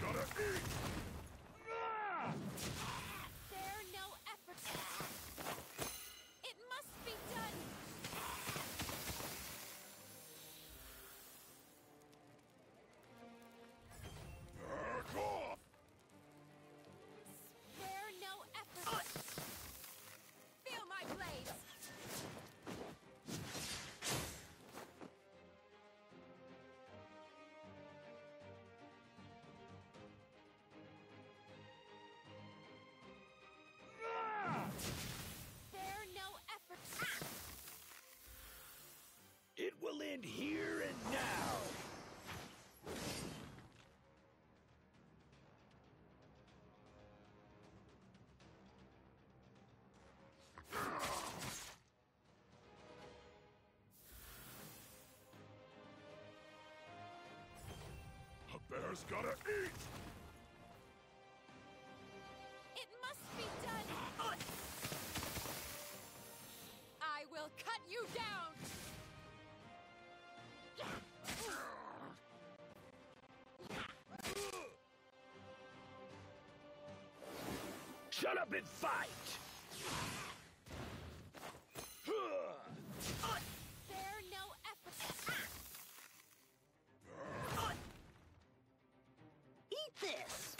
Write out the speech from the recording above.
bear's gotta eat! Warriors gotta eat! It must be done! I will cut you down! Shut up and fight! this.